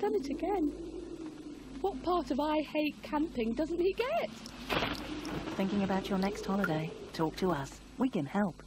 done it again. What part of I hate camping doesn't he get? Thinking about your next holiday? Talk to us. We can help.